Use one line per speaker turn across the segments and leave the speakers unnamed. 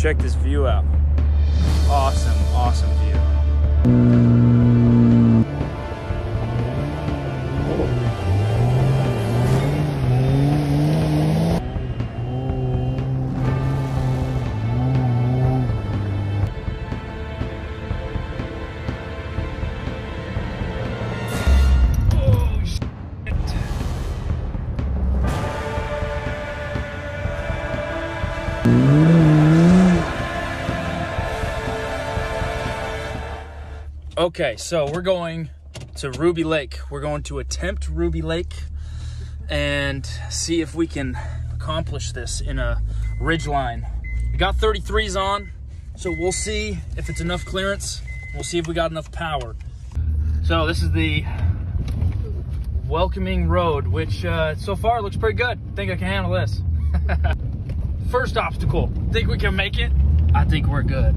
check this view out. Awesome, awesome view. Okay, so we're going to Ruby Lake. We're going to attempt Ruby Lake and see if we can accomplish this in a Ridgeline. We got 33s on, so we'll see if it's enough clearance. We'll see if we got enough power. So this is the welcoming road, which uh, so far looks pretty good. Think I can handle this. First obstacle. Think we can make it? I think we're good.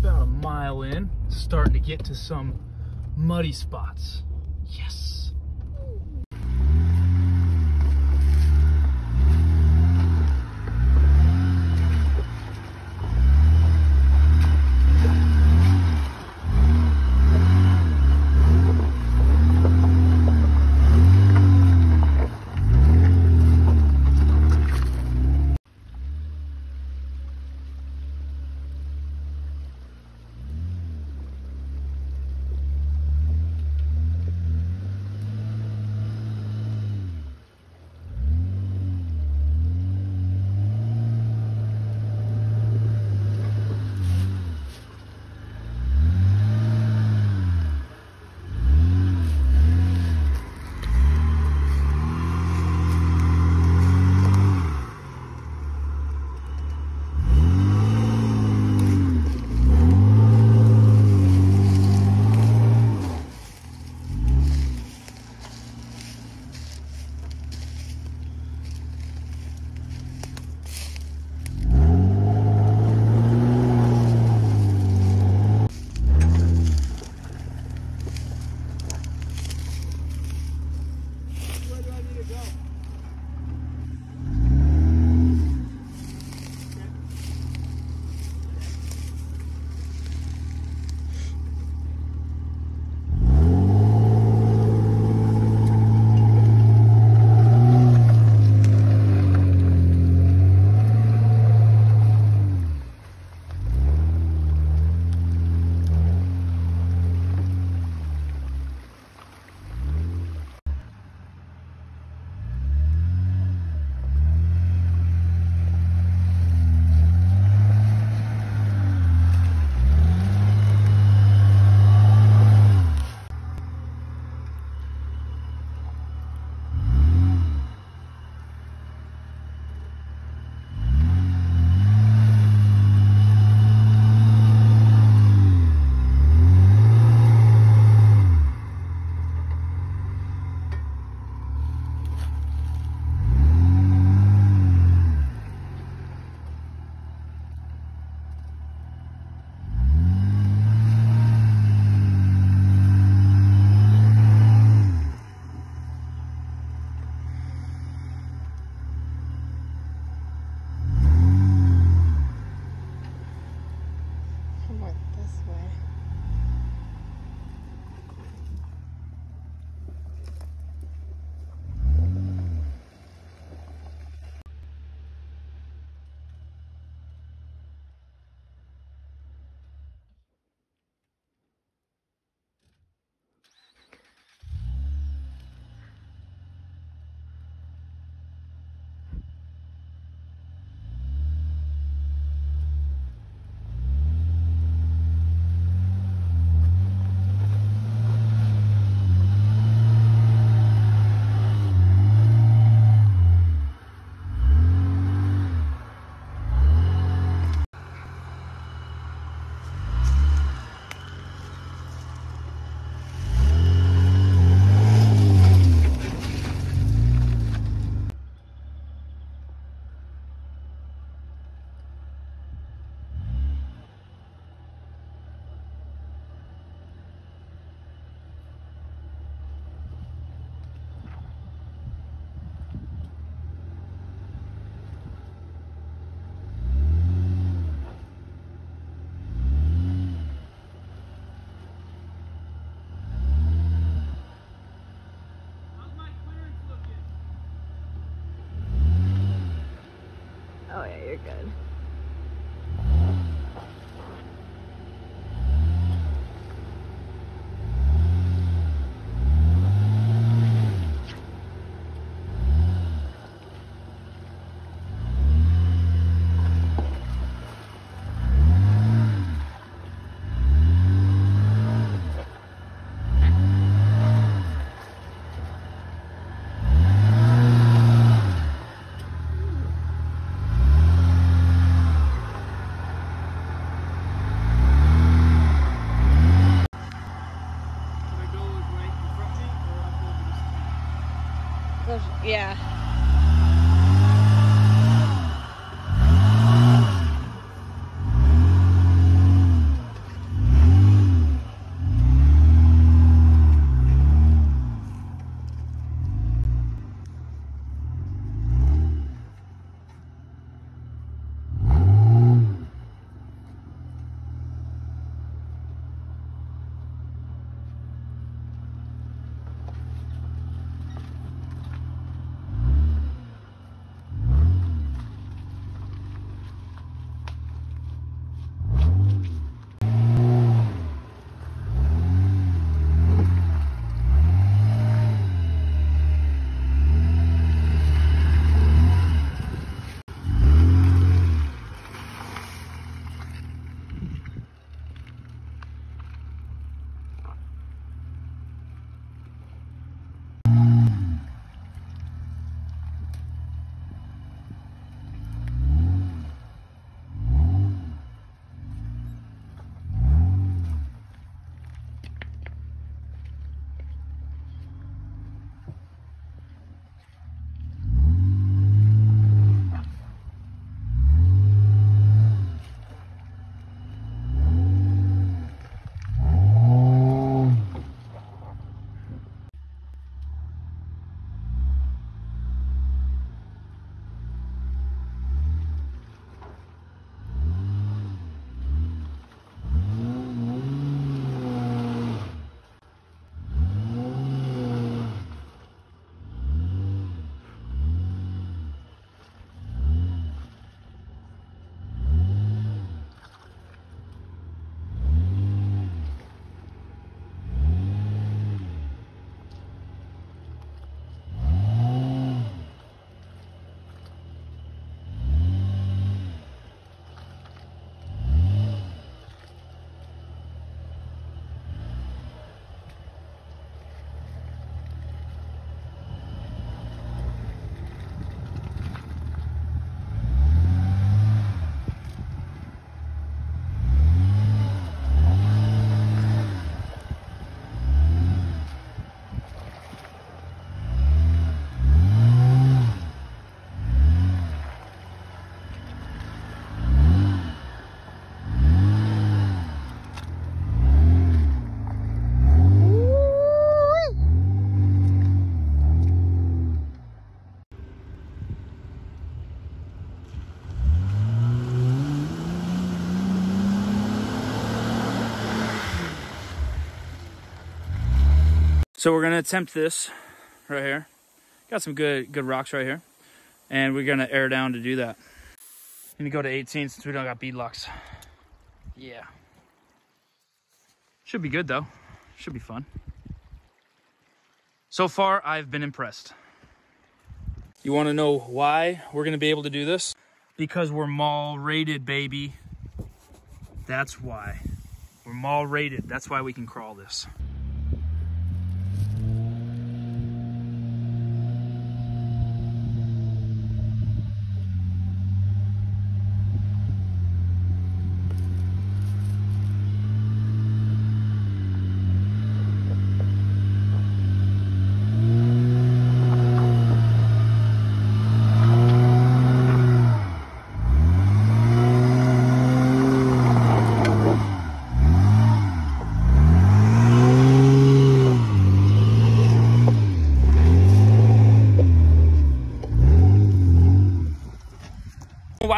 About a mile in, starting to get to some muddy spots. Yes.
Oh good. Yeah.
So we're gonna attempt this right here. Got some good good rocks right here. And we're gonna air down to do that. Gonna go to 18 since we don't got beadlocks. Yeah. Should be good though. Should be fun. So far, I've been impressed. You wanna know why we're gonna be able to do this? Because we're mall rated, baby. That's why. We're mall rated. That's why we can crawl this.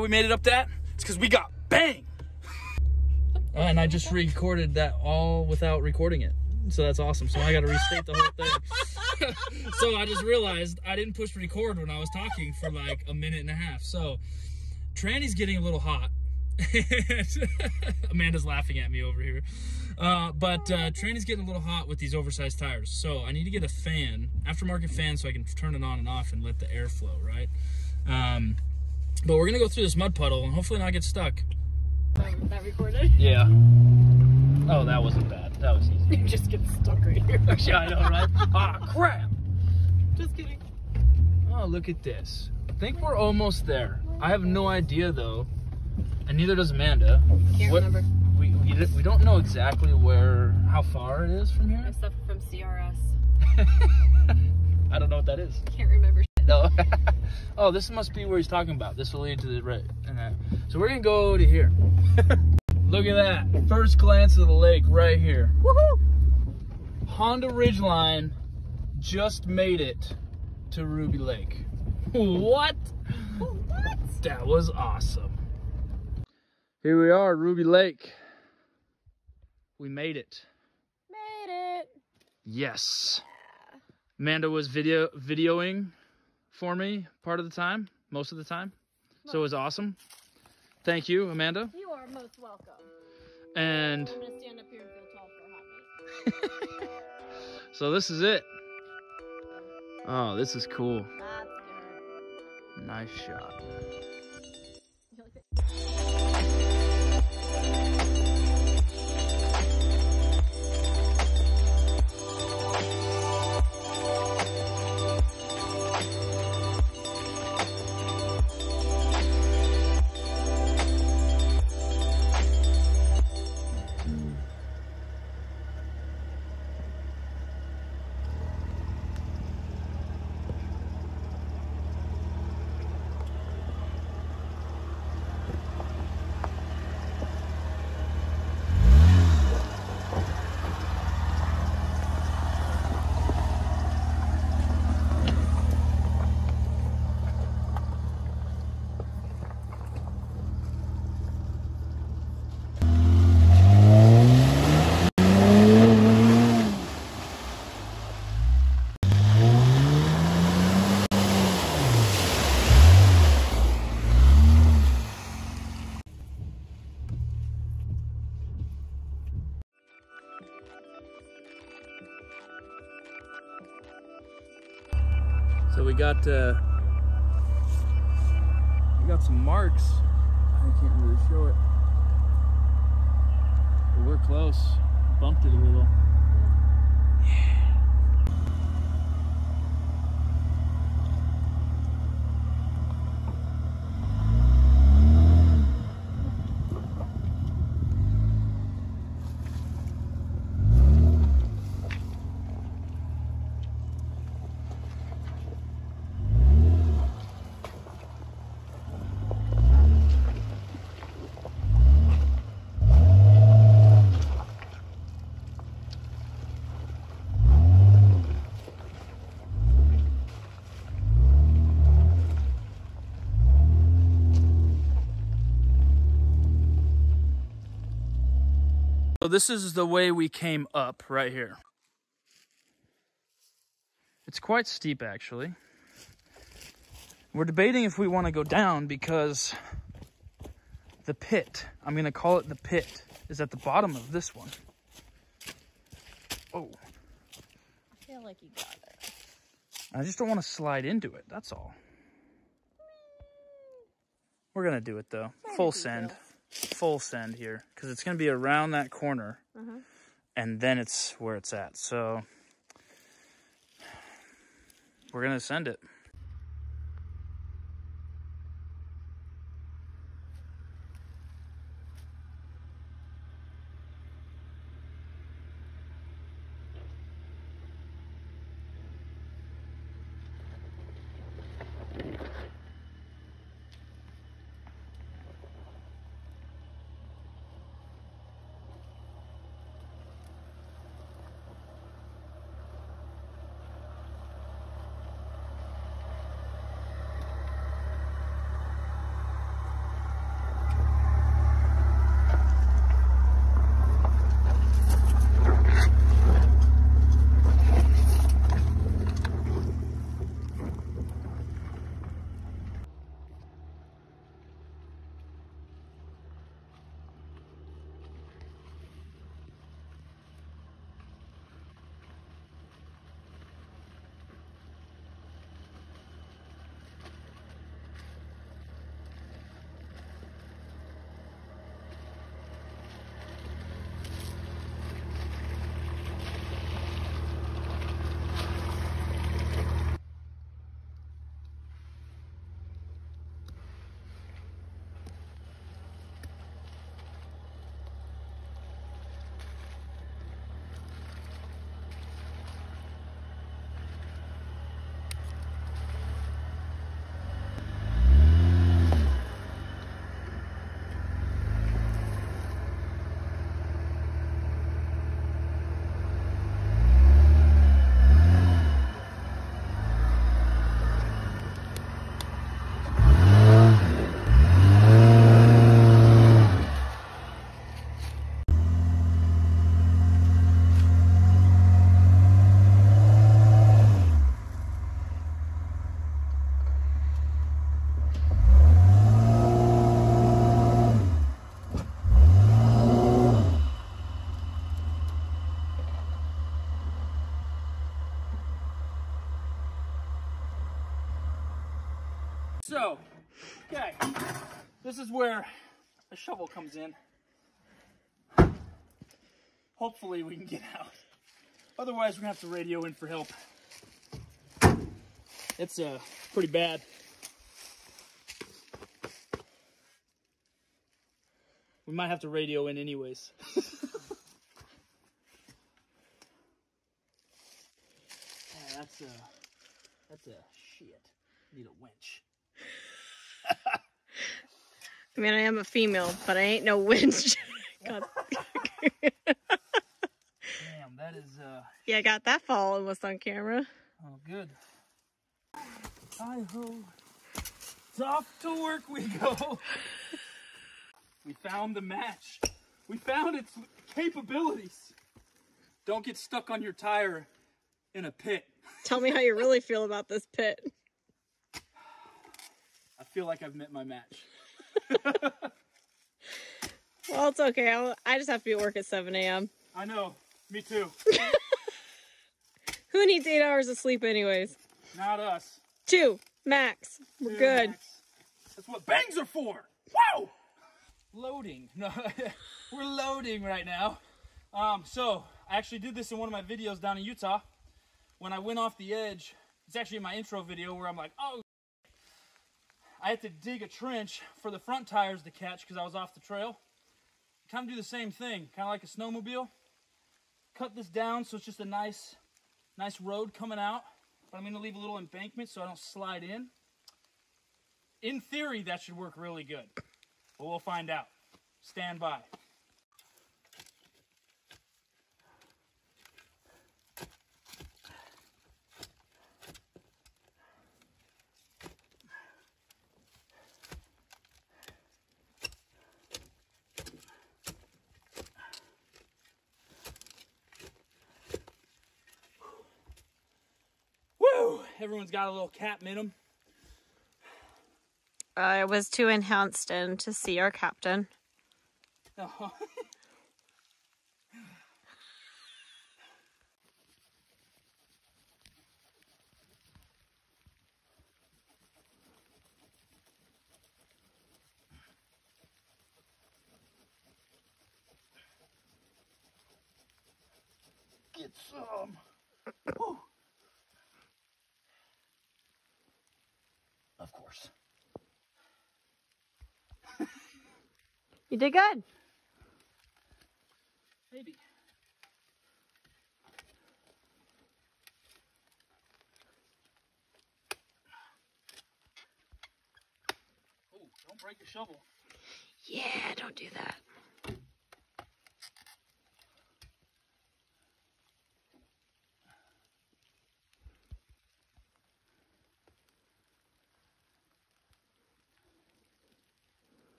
We made it up that? It's because we got bang. and I just recorded that all without recording it. So that's awesome. So I got to restate the whole thing. so I just realized I didn't push record when I was talking for like a minute and a half. So Tranny's getting a little hot. Amanda's laughing at me over here. Uh, but uh, Tranny's getting a little hot with these oversized tires. So I need to get a fan, aftermarket fan, so I can turn it on and off and let the air flow, right? Um, but we're going to go through this mud puddle and hopefully not get stuck.
That recorded?
Yeah. Oh, that wasn't bad. That was easy.
You just get stuck right here.
yeah, I know, right? Ah, crap.
just kidding.
Oh, look at this. I think we're almost there. I have no idea, though. And neither does Amanda.
Can't
What-
remember.
We, we, we don't know exactly where, how far it is from here.
I suffer from CRS.
I don't know what that is.
Can't remember.
No. Oh, oh, this must be where he's talking about. This will lead to the right. And. So we're gonna go to here. Look at that. First glance of the lake right here.
Woohoo!
Honda Ridgeline just made it to Ruby Lake. What?
What?
That was awesome. Here we are, Ruby Lake. We made it.
Made it.
Yes. Amanda was video videoing for me part of the time, most of the time. So it was awesome. Thank you, Amanda.
You are most welcome.
And
I'm gonna stand up here and feel tall for a hot minute.
so this is it. Oh, this is cool.
That's good.
Nice shot. Got uh, we got some marks. I can't really show it. But we're close. Bumped it a little. So this is the way we came up right here. It's quite steep actually. We're debating if we want to go down because the pit, I'm going to call it the pit, is at the bottom of this one. Oh,
I feel like you got it.
I just don't want to slide into it. That's all. We're going to do it though. Full send. Full send here because it's going to be around that corner
Uh-huh.
and then it's where it's at. So we're going to send it. Where a shovel comes in. Hopefully we can get out. Otherwise we're gonna have to radio in for help. It's uh, pretty bad. We might have to radio in anyways. Yeah, that's a, that's a shit. Need a winch.
I mean, I am a female, but I ain't no winch.
Damn, that is uh,
yeah, I got that fall almost on camera.
oh good. Hi ho. It's off to work we go. we found the match. We found its capabilities. Don't get stuck on your tire in a pit.
Tell me how you really feel about this pit.
I feel like I've met my match.
Well, it's okay. I'll, I just have to be at work at 7 a.m.
I know. Me too.
Who needs eight hours of sleep, anyways?
Not us.
Two, max. We're
Dude,
good.
Max, That's what bangs are for. Wow. Loading. No, we're loading right now. Um, so I actually did this in one of my videos down in Utah. When I went off the edge, it's actually in my intro video where I'm like, oh, I had to dig a trench for the front tires to catch because I was off the trail. Kind of do the same thing, kind of like a snowmobile. Cut this down so it's just a nice, nice road coming out. But I'm to leave a little embankment so I don't slide in. In theory, that should work really good. But we'll find out. Stand by. Everyone's got a little cap in them.
I was to in Houston to see our captain.
Oh. Get some. Woo. Of course.
You did good.
Maybe. Oh, don't break the shovel.
Yeah, don't do that.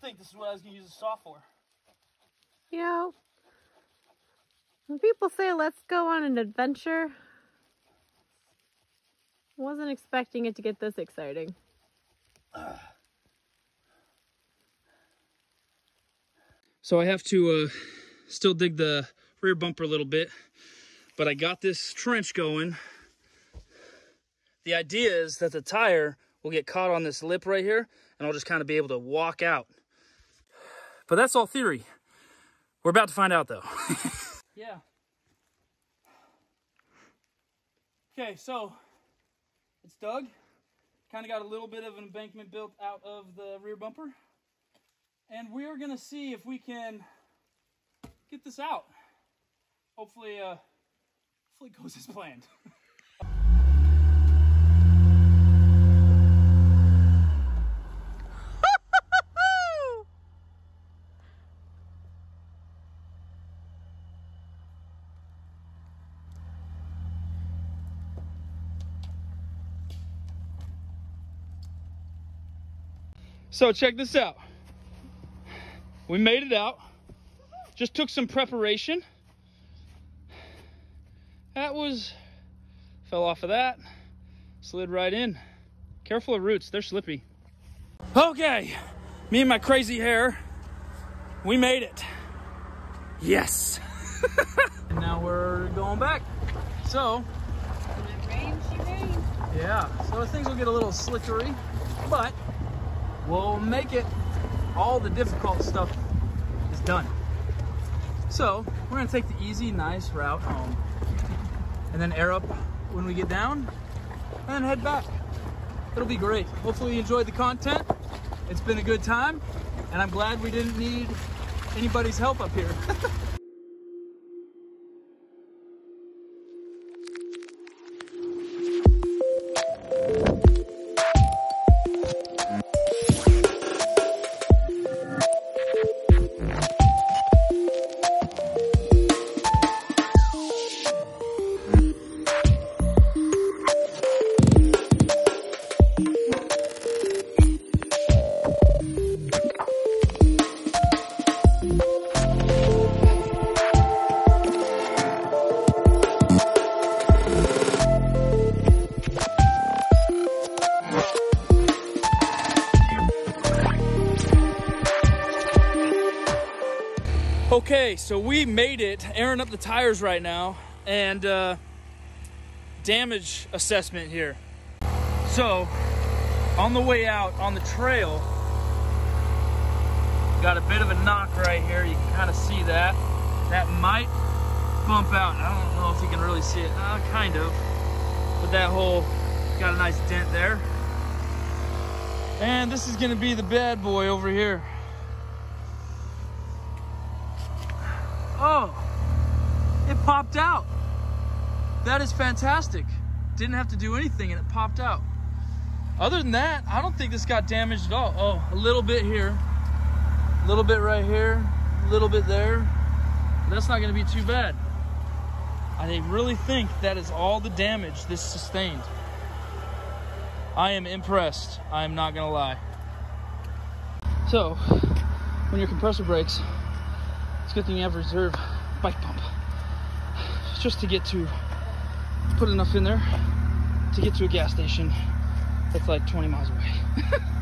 Think this is what I was going to use the saw for.
You know, when people say let's go on an adventure, wasn't expecting it to get this exciting.
So I have to uh, still dig the rear bumper a little bit, but I got this trench going. The idea is that the tire will get caught on this lip right here, and I'll just kind of be able to walk out. But that's all theory. We're about to find out though. yeah. Okay, so it's dug. Kind of got a little bit of an embankment built out of the rear bumper. And we're gonna see if we can get this out. Hopefully, uh, hopefully it goes as planned. So check this out. We made it out. Just took some preparation. That was, fell off of that, slid right in. Careful of roots, they're slippy. Okay, me and my crazy hair, we made it. Yes. and now we're going back. So,
When it rains, she rains.
yeah, so things will get a little slickery, but we'll make it. All the difficult stuff is done. So, we're gonna take the easy, nice route home. And then air up when we get down, and then head back. It'll be great. Hopefully you enjoyed the content. It's been a good time, and I'm glad we didn't need anybody's help up here. Okay, so we made it, airing up the tires right now, and uh, damage assessment here. So, on the way out on the trail, got a bit of a knock right here. You can kind of see that. That might bump out. I don't know if you can really see it. Uh, kind of. But that hole got a nice dent there. And this is gonna be the bad boy over here. Oh, it popped out. That is fantastic. Didn't have to do anything and it popped out. Other than that, I don't think this got damaged at all. Oh, a little bit here, a little bit right here, a little bit there. That's not gonna be too bad. I really think that is all the damage this sustained. I am impressed. I am not gonna lie. So, when your compressor breaks, good thing you have reserve bike pump. Just to get to put enough in there to get to a gas station that's like 20 miles away.